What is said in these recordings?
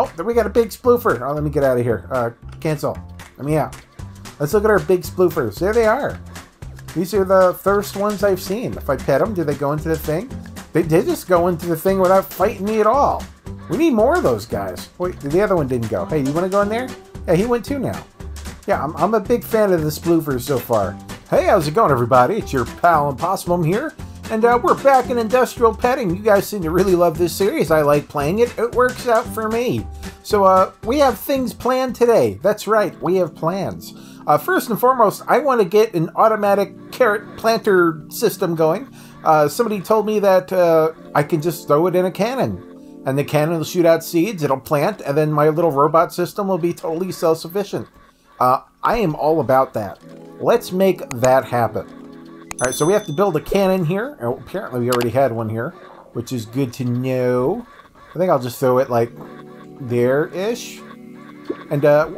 Oh, we got a big sploofer. Oh, let me get out of here. Uh, cancel. Let me out. Let's look at our big sploofers. There they are. These are the first ones I've seen. If I pet them, do they go into the thing? They did just go into the thing without fighting me at all. We need more of those guys. Wait, the other one didn't go. Hey, you want to go in there? Yeah, he went too now. Yeah, I'm, I'm a big fan of the sploofers so far. Hey, how's it going, everybody? It's your pal Impossibum here, and uh, we're back in Industrial Petting. You guys seem to really love this series. I like playing it. It works out for me. So, uh, we have things planned today. That's right, we have plans. Uh, first and foremost, I want to get an automatic carrot planter system going. Uh, somebody told me that uh, I can just throw it in a cannon, and the cannon will shoot out seeds, it'll plant, and then my little robot system will be totally self-sufficient. Uh, I am all about that. Let's make that happen. Alright, so we have to build a cannon here. Oh, apparently we already had one here, which is good to know. I think I'll just throw it, like, there-ish. And, uh,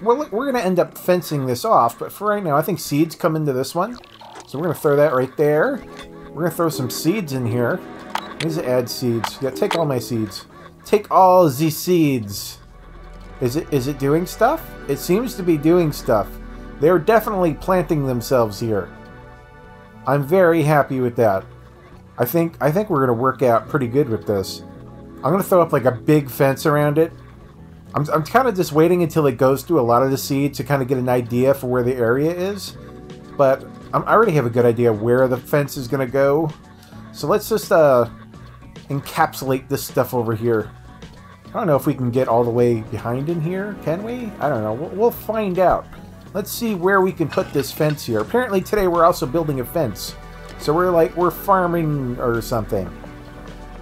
we're, we're going to end up fencing this off, but for right now, I think seeds come into this one. So we're going to throw that right there. We're going to throw some seeds in here. Let's add seeds. Yeah, take all my seeds. Take all the seeds. Is it is it doing stuff? It seems to be doing stuff. They're definitely planting themselves here. I'm very happy with that. I think I think we're to work out pretty good with this. I'm to throw up like a big fence around it I'm, I'm kind of just waiting until it goes through a lot of the seed to kind of get an idea for where the area is. But I'm, i already have a good idea where the fence is to go. So let's just uh, encapsulate this stuff over here. I don't know if we can get all the way behind in here. Can we? I don't know. We'll, we'll find out. Let's see where we can put this fence here. Apparently today we're also building a fence. So we're like, we're farming or something.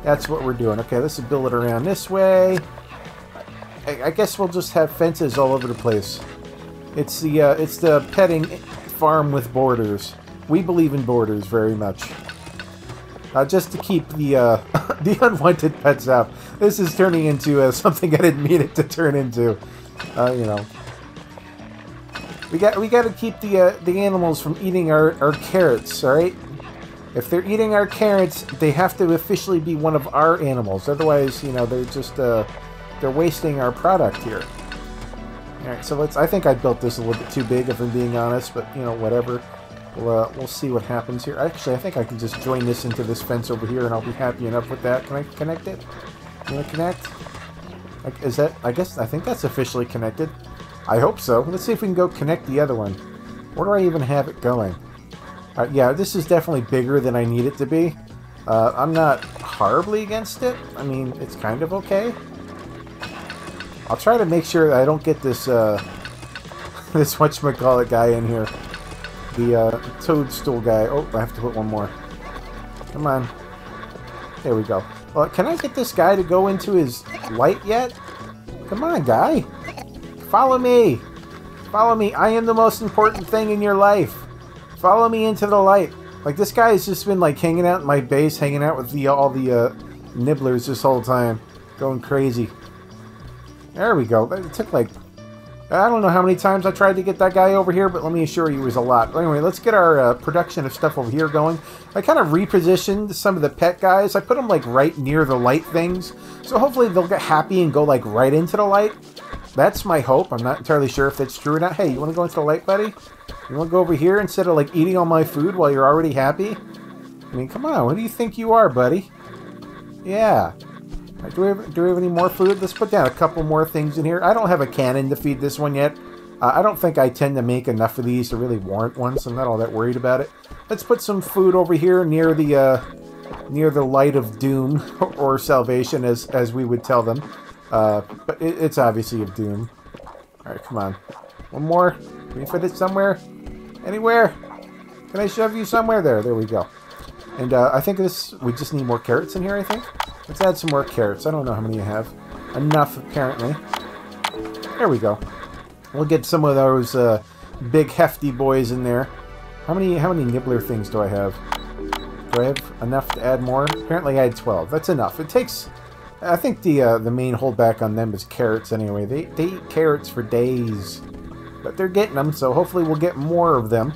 That's what we're doing. Okay, let's build it around this way. I guess we'll just have fences all over the place. It's the uh, it's the petting farm with borders. We believe in borders very much. Uh, just to keep the uh, the unwanted pets out. This is turning into uh, something I didn't mean it to turn into. Uh, you know, we got we got to keep the uh, the animals from eating our our carrots. All right. If they're eating our carrots, they have to officially be one of our animals. Otherwise, you know, they're just uh, they're wasting our product here. Alright, so let's... I think I built this a little bit too big, if I'm being honest, but, you know, whatever. We'll, uh, we'll see what happens here. Actually, I think I can just join this into this fence over here, and I'll be happy enough with that. Can I connect it? Can I connect? Is that... I guess... I think that's officially connected. I hope so. Let's see if we can go connect the other one. Where do I even have it going? Uh, yeah, this is definitely bigger than I need it to be. Uh, I'm not horribly against it. I mean, it's kind of okay. I'll try to make sure I don't get this, uh, this whatchamacallit guy in here. The, uh, toadstool guy. Oh, I have to put one more. Come on. There we go. Well, can I get this guy to go into his light yet? Come on, guy. Follow me. Follow me. I am the most important thing in your life. Follow me into the light. Like, this guy has just been, like, hanging out in my base, hanging out with the all the, uh, nibblers this whole time. Going crazy. There we go. It took like... I don't know how many times I tried to get that guy over here, but let me assure you it was a lot. Anyway, let's get our uh, production of stuff over here going. I kind of repositioned some of the pet guys. I put them like right near the light things. So hopefully they'll get happy and go like right into the light. That's my hope. I'm not entirely sure if that's true or not. Hey, you want to go into the light, buddy? You want to go over here instead of like eating all my food while you're already happy? I mean, come on. What do you think you are, buddy? Yeah. Right, do, we have, do we have any more food? Let's put down a couple more things in here. I don't have a cannon to feed this one yet. Uh, I don't think I tend to make enough of these to really warrant one, so I'm not all that worried about it. Let's put some food over here near the uh, near the light of doom or salvation, as as we would tell them. Uh, but it, it's obviously of doom. All right, come on. One more. Can you fit it somewhere? Anywhere? Can I shove you somewhere? There. There we go. And uh, I think this. We just need more carrots in here. I think. Let's add some more carrots. I don't know how many you have. Enough, apparently. There we go. We'll get some of those uh, big hefty boys in there. How many how many nibbler things do I have? Do I have enough to add more? Apparently I had 12. That's enough. It takes... I think the uh, the main holdback on them is carrots anyway. They, they eat carrots for days. But they're getting them, so hopefully we'll get more of them.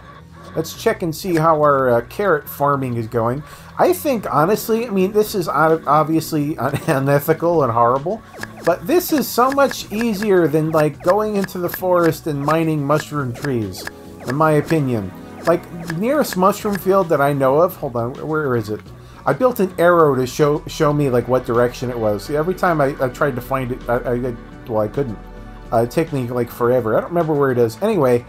Let's check and see how our uh, carrot farming is going. I think, honestly, I mean, this is obviously unethical and horrible, but this is so much easier than, like, going into the forest and mining mushroom trees, in my opinion. Like, the nearest mushroom field that I know of, hold on, where is it? I built an arrow to show show me, like, what direction it was. See, every time I, I tried to find it, I, I, well, I couldn't. Uh, it took me, like, forever. I don't remember where it is. Anyway,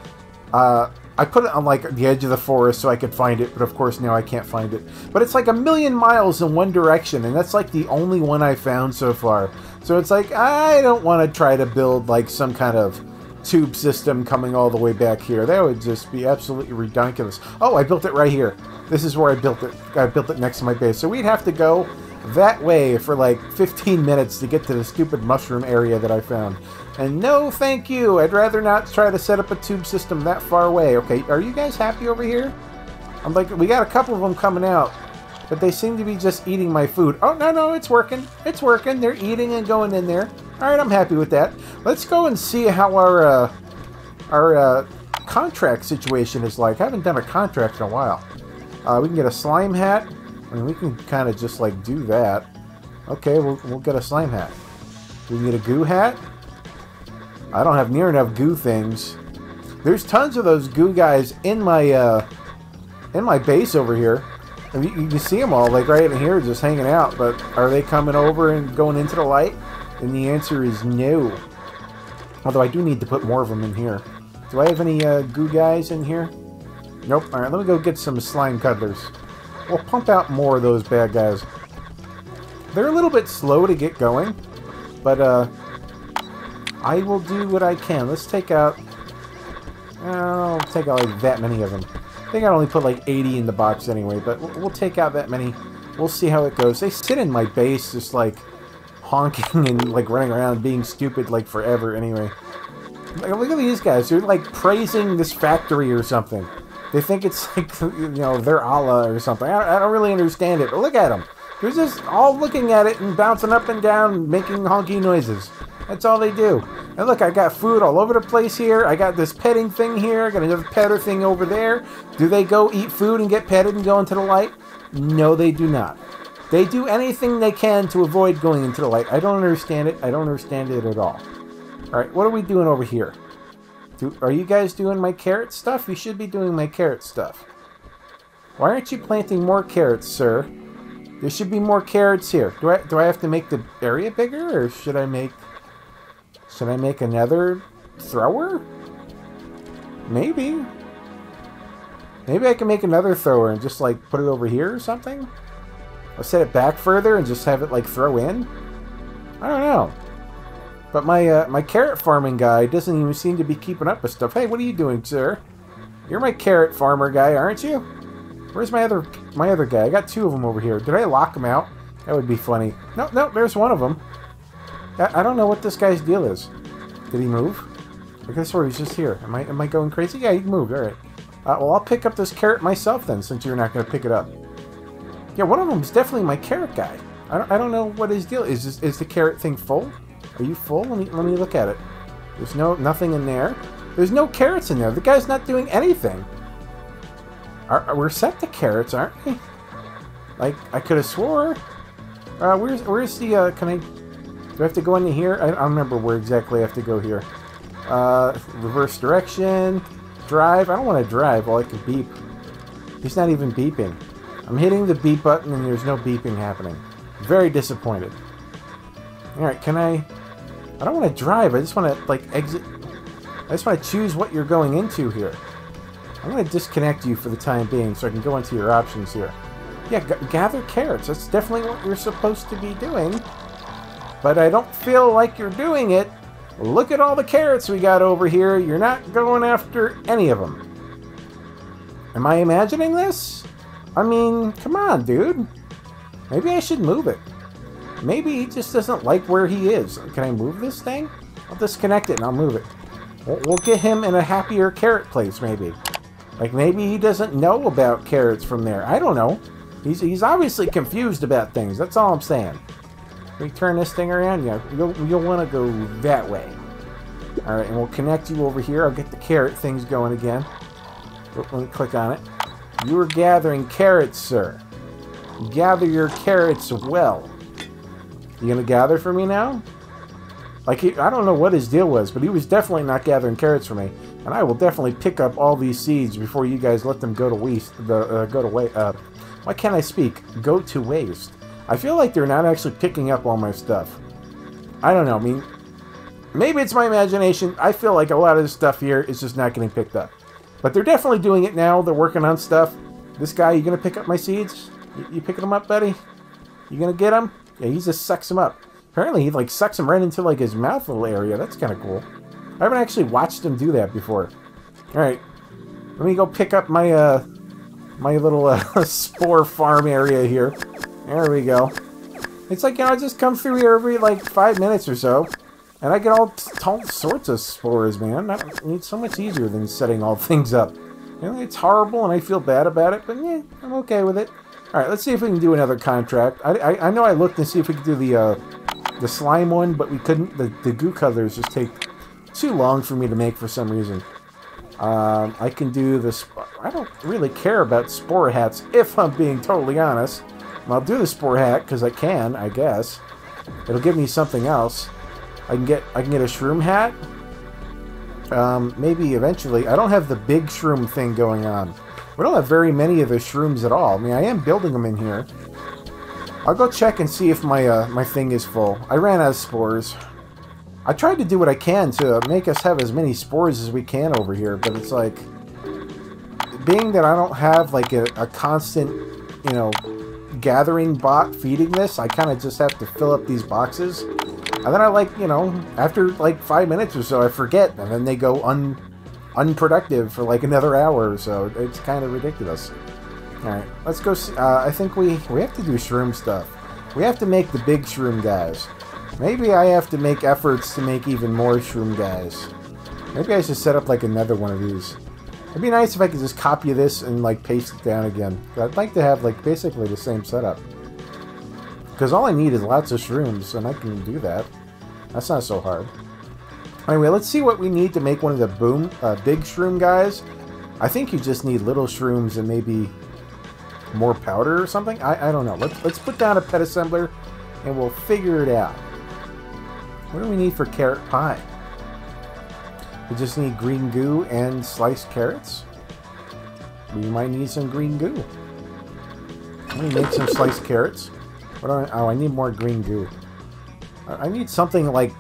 uh, I put it on like the edge of the forest so I could find it, but of course now I can't find it. But it's like a million miles in one direction, and that's like the only one I found so far. So it's like, I don't want to try to build like some kind of tube system coming all the way back here. That would just be absolutely ridiculous. Oh, I built it right here. This is where I built it. I built it next to my base. So we'd have to go that way for like 15 minutes to get to the stupid mushroom area that I found. And no, thank you. I'd rather not try to set up a tube system that far away. Okay, are you guys happy over here? I'm like, we got a couple of them coming out, but they seem to be just eating my food. Oh, no, no, it's working. It's working. They're eating and going in there. All right, I'm happy with that. Let's go and see how our, uh, our, uh, contract situation is like. I haven't done a contract in a while. Uh, we can get a slime hat. I mean, we can kind of just, like, do that. Okay, we'll, we'll get a slime hat. We can get a goo hat. I don't have near enough goo things. There's tons of those goo guys in my uh, in my base over here. And you, you can see them all, like right in here, just hanging out. But are they coming over and going into the light? And the answer is no. Although I do need to put more of them in here. Do I have any uh, goo guys in here? Nope. All right, let me go get some slime cuddlers. We'll pump out more of those bad guys. They're a little bit slow to get going, but uh, I will do what I can. Let's take out... I'll take out like that many of them. I think I only put like 80 in the box anyway, but we'll take out that many. We'll see how it goes. They sit in my base just like honking and like running around being stupid like forever anyway. Like, look at these guys. They're like praising this factory or something. They think it's like, you know, they're Allah or something. I, I don't really understand it, but look at them. They're just all looking at it and bouncing up and down, making honky noises. That's all they do. And look, I got food all over the place here. I got this petting thing here. I got another petter thing over there. Do they go eat food and get petted and go into the light? No, they do not. They do anything they can to avoid going into the light. I don't understand it. I don't understand it at all. All right, what are we doing over here? Do, are you guys doing my carrot stuff? You should be doing my carrot stuff. Why aren't you planting more carrots, sir? There should be more carrots here. Do I do I have to make the area bigger, or should I make should I make another thrower? Maybe. Maybe I can make another thrower and just like put it over here or something? I'll set it back further and just have it like throw in? I don't know. But my uh, my carrot farming guy doesn't even seem to be keeping up with stuff. Hey, what are you doing, sir? You're my carrot farmer guy, aren't you? Where's my other my other guy? I got two of them over here. Did I lock them out? That would be funny. No, no, there's one of them. I, I don't know what this guy's deal is. Did he move? I guess where he's just here. Am I am I going crazy? Yeah, he moved. All right. Uh, well, I'll pick up this carrot myself then, since you're not going to pick it up. Yeah, one of them is definitely my carrot guy. I don't, I don't know what his deal is. Is, is the carrot thing full? Are you full? Let me let me look at it. There's no nothing in there. There's no carrots in there. The guy's not doing anything. Are, we're set to carrots, aren't we? Like I could have swore. Uh, where's where's the? Uh, can I do I have to go into here? I, I don't remember where exactly I have to go here. Uh, reverse direction. Drive. I don't want to drive while I can beep. He's not even beeping. I'm hitting the beep button and there's no beeping happening. Very disappointed. Alright, can I... I don't want to drive. I just want to, like, exit... I just want to choose what you're going into here. I'm going to disconnect you for the time being so I can go into your options here. Yeah, gather carrots. That's definitely what you're supposed to be doing but I don't feel like you're doing it. Look at all the carrots we got over here. You're not going after any of them. Am I imagining this? I mean, come on, dude. Maybe I should move it. Maybe he just doesn't like where he is. Can I move this thing? I'll disconnect it and I'll move it. We'll, get him in a happier carrot place, maybe. Like, maybe he doesn't know about carrots from there. I don't know. He's, he's obviously confused about things. That's all I'm saying we turn this thing around, yeah, you'll, you'll want to go that way. Alright, and we'll connect you over here. I'll get the carrot things going again. Let me click on it. You are gathering carrots, sir. Gather your carrots well. You gonna gather for me now? Like, he, I don't know what his deal was, but he was definitely not gathering carrots for me. And I will definitely pick up all these seeds before you guys let them go to waste. The uh, go to waste. Uh, why can't I speak? Go to waste. I feel like they're not actually picking up all my stuff. I don't know. I mean, maybe it's my imagination. I feel like a lot of this stuff here is just not getting picked up. But they're definitely doing it now. They're working on stuff. This guy, you gonna pick up my seeds? You, you picking them up, buddy? You gonna get them? Yeah, he just sucks them up. Apparently, he like sucks them right into like his mouth little area. That's kind of cool. I haven't actually watched him do that before. All right, let me go pick up my uh my little uh, spore farm area here. There we go. It's like you know, I just come through here every like five minutes or so. And I get all, all sorts of spores, man. it's so much easier than setting all things up. You know, it's horrible and I feel bad about it, but yeah, I'm okay with it. Alright, let's see if we can do another contract. I, I, I know I looked and see if we could do the uh, the slime one, but we couldn't. The, the goo cuddlers just take too long for me to make for some reason. Um, I can do this. I don't really care about spore hats, if I'm being totally honest. I'll do the spore hat because I can, I guess. It'll give me something else. I can get I can get a shroom hat. Um, maybe eventually. I don't have the big shroom thing going on. We don't have very many of the shrooms at all. I mean, I am building them in here. I'll go check and see if my uh, my thing is full. I ran out of spores. I tried to do what I can to make us have as many spores as we can over here, but it's like... Being that I don't have, like, a, a constant, you know, gathering bot feeding this, I kind of just have to fill up these boxes. And then I like, you know, after like five minutes or so, I forget, and then they go un unproductive for like another hour or so. It's kind of ridiculous. All right, let's go. See, uh, I think we we have to do shroom stuff. We have to make the big shroom guys. Maybe I have to make efforts to make even more shroom guys. Maybe I should set up like another one of these. It'd be nice if I could just copy this and like paste it down again. I'd like to have like basically the same setup. Because all I need is lots of shrooms, and I can do that. That's not so hard. Anyway, let's see what we need to make one of the boom uh, big shroom guys. I think you just need little shrooms and maybe more powder or something. I, I don't know. Let's, let's put down a pet assembler, and we'll figure it out. What do we need for carrot pie? We just need green goo and sliced carrots. We might need some green goo. Let me make some sliced carrots. What I, oh, I need more green goo. I need something like...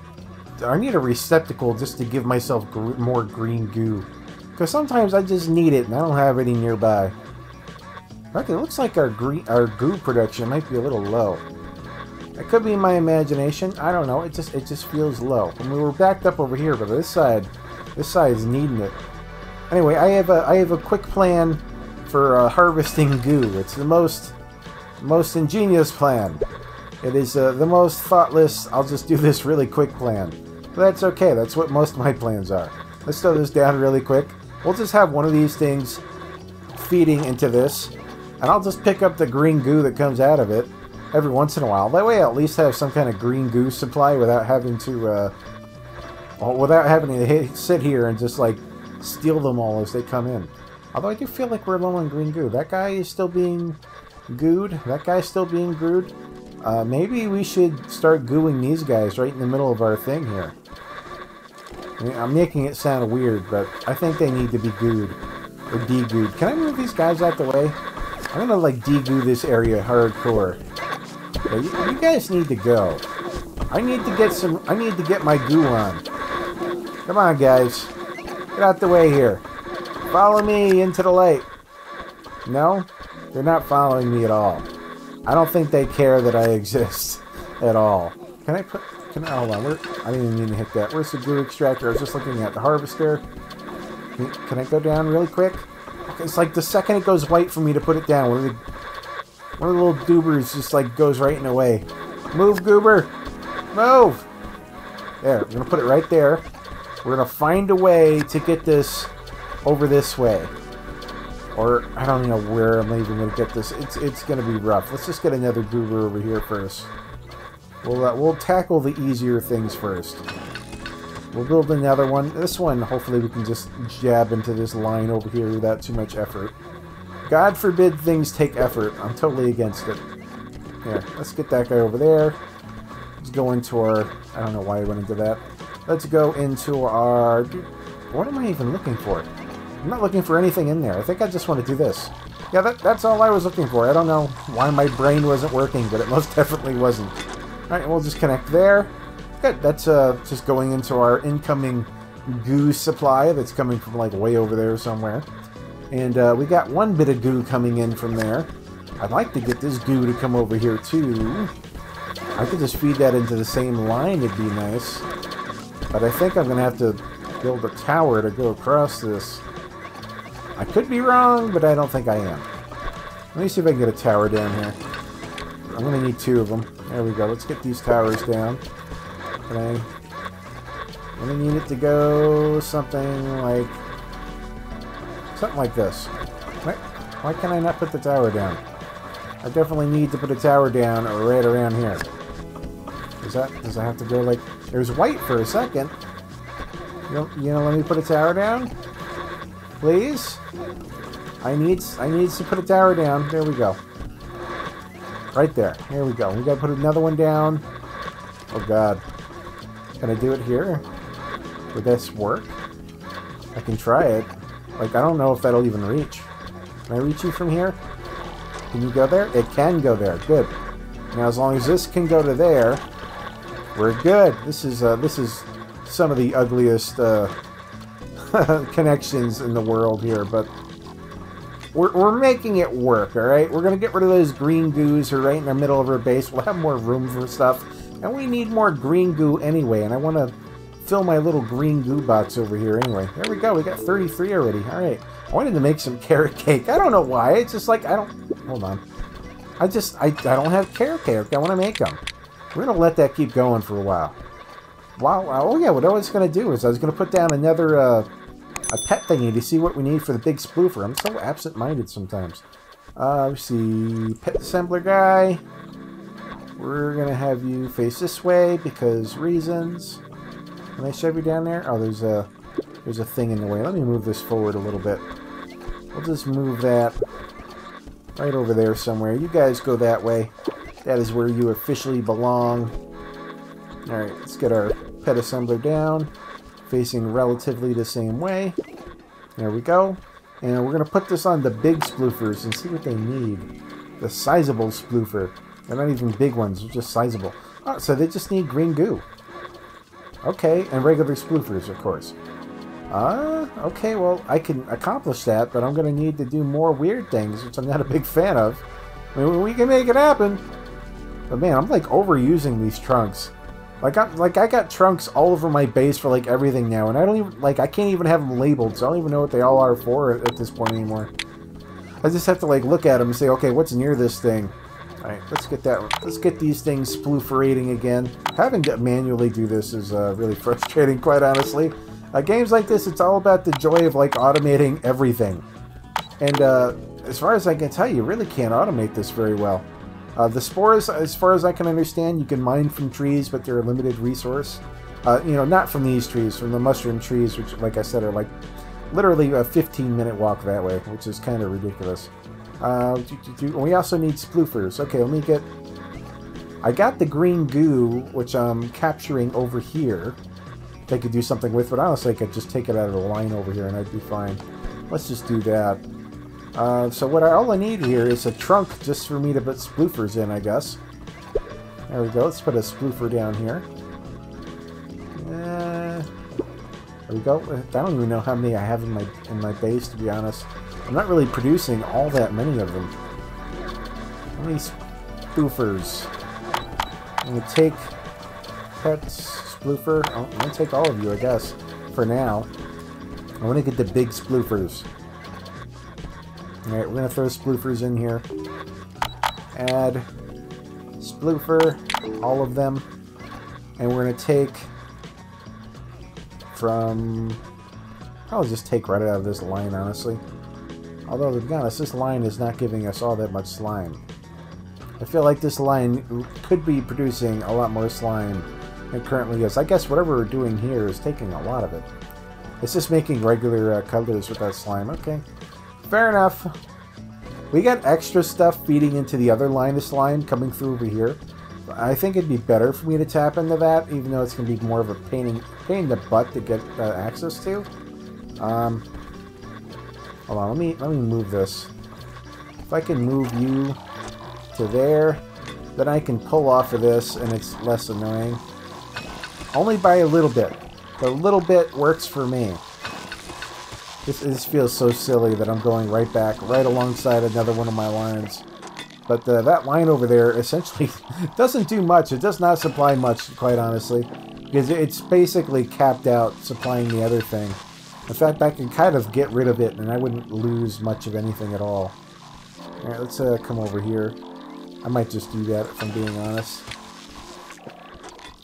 I need a receptacle just to give myself gr more green goo. Because sometimes I just need it and I don't have any nearby. Okay, it looks like our green, our goo production might be a little low. It could be my imagination. I don't know. It just it just feels low. And we were backed up over here, but this side, this side is needing it. Anyway, I have a I have a quick plan for uh, harvesting goo. It's the most most ingenious plan. It is uh, the most thoughtless, I'll just do this really quick plan. But that's okay, that's what most of my plans are. Let's throw this down really quick. We'll just have one of these things feeding into this, and I'll just pick up the green goo that comes out of it every once in a while. That way I at least have some kind of green goo supply without having to, uh, without having to sit here and just, like, steal them all as they come in. Although I do feel like we're low on green goo. That guy is still being gooed. That guy's still being gooed. Uh, maybe we should start gooing these guys right in the middle of our thing here. I'm making it sound weird, but I think they need to be gooed. Or de-gooed. Can I move these guys out the way? I'm gonna, like, de-goo this area hardcore. You, you guys need to go. I need to get some... I need to get my goo on. Come on, guys. Get out the way here. Follow me into the light. No? They're not following me at all. I don't think they care that I exist at all. Can I put... Can I... I didn't mean to hit that. Where's the glue extractor? I was just looking at the harvester. Can, can I go down really quick? It's like the second it goes white for me to put it down. One of the, one of the little goobers just like goes right in the way. Move, goober! Move! There, we're to put it right there. We're to find a way to get this over this way. Or, I don't know where I'm even to get this. It's it's to be rough. Let's just get another goober over here first. We'll, uh, we'll tackle the easier things first. We'll build another one. This one, hopefully we can just jab into this line over here without too much effort. God forbid things take effort. I'm totally against it. Here, let's get that guy over there. Let's go into our... I don't know why I went into that. Let's go into our... What am I even looking for? I'm not looking for anything in there. I think I just want to do this. Yeah, that, that's all I was looking for. I don't know why my brain wasn't working, but it most definitely wasn't. Alright, we'll just connect there. Good, that's uh, just going into our incoming goo supply that's coming from like way over there somewhere. And uh, we got one bit of goo coming in from there. I'd like to get this goo to come over here too. I could just feed that into the same line, it'd be nice. But I think I'm to have to build a tower to go across this. I could be wrong, but I don't think I am. Let me see if I can get a tower down here. I'm to need two of them. There we go. Let's get these towers down. Can I... To need it to go something like... Something like this. Why, why can I not put the tower down? I definitely need to put a tower down right around here. Does that... Does I have to go like... There's white for a second. You know, you know, let me put a tower down? Please? I need I need to put a tower down. There we go. Right there. Here we go. We gotta put another one down. Oh god. Can I do it here? Would this work? I can try it. Like, I don't know if that'll even reach. Can I reach you from here? Can you go there? It can go there. Good. Now, as long as this can go to there, we're good. This is, uh, this is some of the ugliest, uh, connections in the world here, but we're, we're making it work, alright? We're going to get rid of those green goos who are right in the middle of our base. We'll have more room for stuff. And we need more green goo anyway, and I want to fill my little green goo box over here anyway. There we go, we got 33 already. Alright. I wanted to make some carrot cake. I don't know why. It's just like, I don't... Hold on. I just, I, I don't have carrot cake. I want to make them. We're going to let that keep going for a while. Wow. Oh, yeah, what I was going to do is I was going to put down another... Uh, a pet thingy to see what we need for the big sploofer. I'm so absent-minded sometimes. Uh, let's see, pet assembler guy. We're gonna have you face this way because reasons. Can I shove you down there? Oh, there's a there's a thing in the way. Let me move this forward a little bit. We'll just move that right over there somewhere. You guys go that way. That is where you officially belong. Alright, let's get our pet assembler down facing relatively the same way. There we go. And we're going to put this on the big sploofers and see what they need. The sizable sploofer. They're not even big ones, they're just sizable. Oh, so they just need green goo. Okay, and regular sploofers, of course. Uh, okay, well, I can accomplish that, but I'm going to need to do more weird things, which I'm not a big fan of. I mean, we can make it happen. But man, I'm like overusing these trunks. Like I like I got trunks all over my base for like everything now, and I don't even like I can't even have them labeled, so I don't even know what they all are for at, at this point anymore. I just have to like look at them and say, okay, what's near this thing? All right, let's get that. Let's get these things splooferating again. Having to manually do this is uh, really frustrating, quite honestly. Uh, games like this, it's all about the joy of like automating everything. And uh, as far as I can tell, you really can't automate this very well. Uh, the spores, as far as I can understand, you can mine from trees, but they're a limited resource. Uh, you know, not from these trees, from the mushroom trees, which, like I said, are like literally a 15-minute walk that way, which is kind of ridiculous. Uh, we also need sploofers. Okay, let me get... I got the green goo, which I'm capturing over here. If I could do something with, but honestly, I could just take it out of the line over here and I'd be fine. Let's just do that. Uh, so what I, all I need here is a trunk just for me to put sploofers in, I guess. There we go. Let's put a sploofer down here. Uh, there we go. I don't even know how many I have in my in my base, to be honest. I'm not really producing all that many of them. How many sploofers? I'm to take pets, sploofer. Oh, I'm to take all of you, I guess, for now. I want to get the big sploofers. Alright, we're to throw sploofers in here. Add sploofer, all of them. And we're to take from... I'll just take right out of this line, honestly. Although, to be honest, this line is not giving us all that much slime. I feel like this line could be producing a lot more slime it currently is. I guess whatever we're doing here is taking a lot of it. It's just making regular uh, colors with that slime. Okay, fair enough. We got extra stuff feeding into the other line of slime coming through over here. I think it'd be better for me to tap into that, even though it's going to be more of a pain in, pain in the butt to get uh, access to. Um, hold on, let me let me move this. If I can move you to there, then I can pull off of this, and it's less annoying. Only by a little bit. But a little bit works for me. This, this feels so silly that I'm going right back, right alongside another one of my lines. But uh, that line over there essentially doesn't do much. It does not supply much, quite honestly. Because it's basically capped out supplying the other thing. In fact, I can kind of get rid of it and I wouldn't lose much of anything at all. Alright, let's uh, come over here. I might just do that if I'm being honest.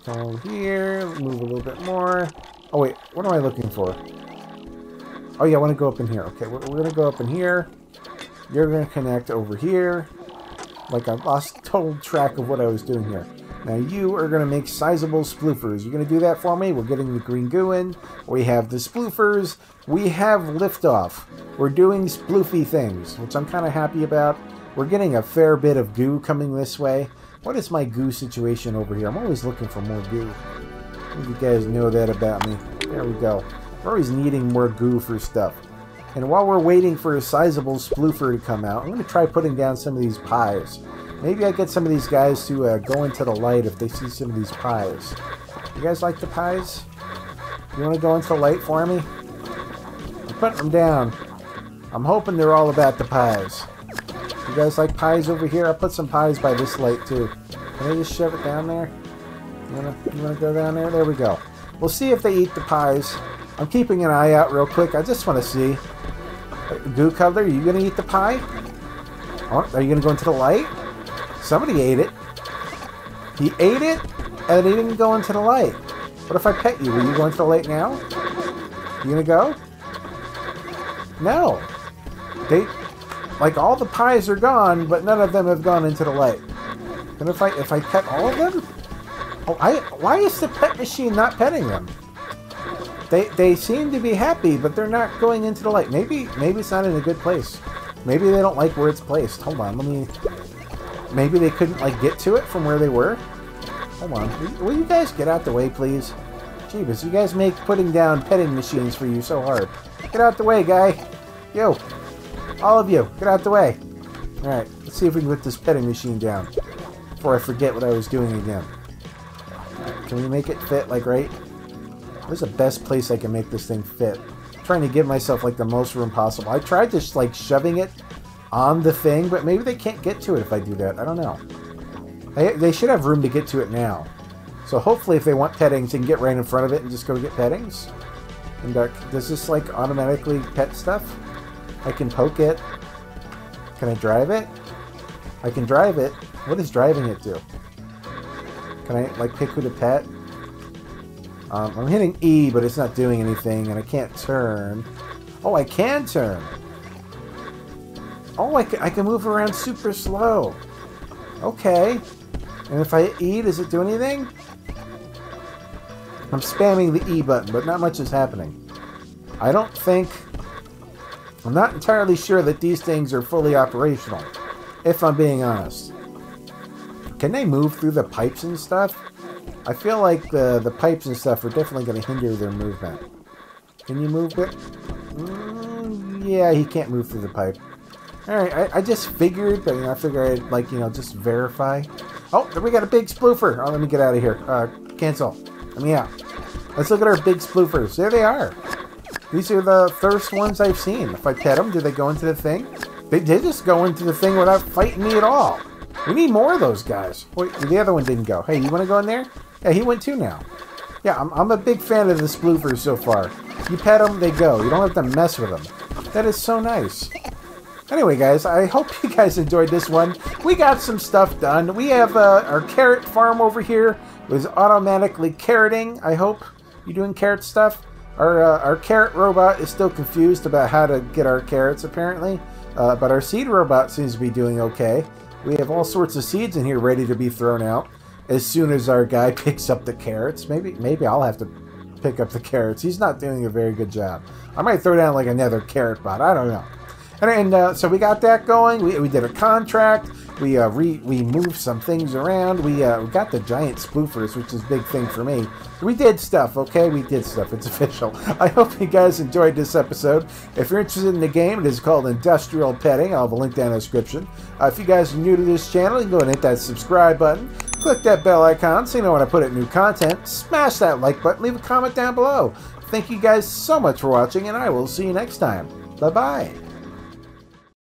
Come over here, move a little bit more. Oh wait, what am I looking for? Oh yeah, I want to go up in here. Okay, we're, we're going to go up in here. You're going to connect over here. Like I lost total track of what I was doing here. Now you are going to make sizable sploofers. You're going to do that for me. We're getting the green goo in. We have the sploofers. We have liftoff. We're doing sploofy things, which I'm kind of happy about. We're getting a fair bit of goo coming this way. What is my goo situation over here? I'm always looking for more goo. You guys know that about me. There we go. We're always needing more goo for stuff. And while we're waiting for a sizable sploofer to come out, I'm going to try putting down some of these pies. Maybe I get some of these guys to uh, go into the light if they see some of these pies. You guys like the pies? You want to go into the light for me? I'm putting them down. I'm hoping they're all about the pies. You guys like pies over here? I'll put some pies by this light too. Can I just shove it down there? You you wanna go down there? There we go. We'll see if they eat the pies. I'm keeping an eye out real quick. I just want to see. Goo Cuddler, are you going to eat the pie? Oh, are you going to go into the light? Somebody ate it. He ate it, and he didn't go into the light. What if I pet you? Will you go into the light now? You gonna go? No. They, like all the pies are gone, but none of them have gone into the light. And if I if I pet all of them? Oh, I why is the pet machine not petting them? They they seem to be happy, but they're not going into the light. Maybe maybe it's not in a good place. Maybe they don't like where it's placed. Hold on, let me. Maybe they couldn't like get to it from where they were. Hold on, will you guys get out the way, please? Jeebus, you guys make putting down petting machines for you so hard. Get out the way, guy. Yo, all of you, get out the way. All right, let's see if we can put this petting machine down before I forget what I was doing again. Right, can we make it fit like right? Where's the best place I can make this thing fit? I'm trying to give myself like the most room possible. I tried just like shoving it on the thing, but maybe they can't get to it if I do that. I don't know. They, they should have room to get to it now. So hopefully if they want pettings, they can get right in front of it and just go get pettings. And uh, does this like automatically pet stuff? I can poke it. Can I drive it? I can drive it. What does driving it do? Can I like pick who to pet? Um, I'm hitting E, but it's not doing anything, and I can't turn. Oh, I can turn! Oh, I can, I can move around super slow. Okay. And if I E, does it do anything? I'm spamming the E button, but not much is happening. I don't think... I'm not entirely sure that these things are fully operational, if I'm being honest. Can they move through the pipes and stuff? I feel like the, the pipes and stuff are definitely going to hinder their movement. Can you move it? Mm, yeah, he can't move through the pipe. Alright, I, I, just figured, but you know, I figured I'd, like, you know, just verify. Oh, we got a big sploofer. Oh, let me get out of here. Uh, cancel. Let me out. Let's look at our big sploofers. There they are. These are the first ones I've seen. If I pet them, do they go into the thing? They did just go into the thing without fighting me at all. We need more of those guys. Wait, the other one didn't go. Hey, you want to go in there? Yeah, he went too now. Yeah, I'm, I'm a big fan of the sploofers so far. You pet them, they go. You don't have to mess with them. That is so nice. Anyway, guys, I hope you guys enjoyed this one. We got some stuff done. We have uh, our carrot farm over here It was automatically carroting. I hope you're doing carrot stuff. Our, uh, our carrot robot is still confused about how to get our carrots, apparently. Uh, but our seed robot seems to be doing okay. We have all sorts of seeds in here ready to be thrown out. As soon as our guy picks up the carrots. Maybe maybe I'll have to pick up the carrots. He's not doing a very good job. I might throw down like another carrot bot. I don't know. And, and uh, so we got that going. We, we did a contract. We uh, re, we moved some things around. We, uh, we got the giant sploofers, which is a big thing for me. We did stuff, okay? We did stuff. It's official. I hope you guys enjoyed this episode. If you're interested in the game, it is called Industrial Petting. I'll have a link down in the description. Uh, if you guys are new to this channel, you can go and hit that subscribe button. Click that bell icon so you know when I put out new content. Smash that like button. Leave a comment down below. Thank you guys so much for watching, and I will see you next time. Bye-bye.